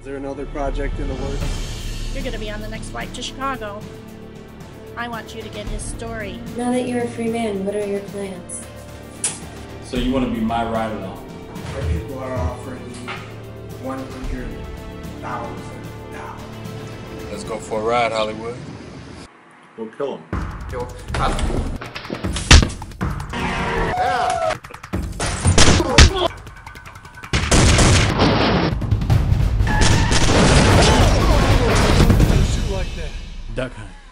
Is there another project in the works? You're gonna be on the next flight to Chicago. I want you to get his story. Now that you're a free man, what are your plans? So you want to be my ride along? Our people are offering one hundred thousand dollars. Let's go for a ride, Hollywood. We'll kill him. Kill I- Duck Hunt.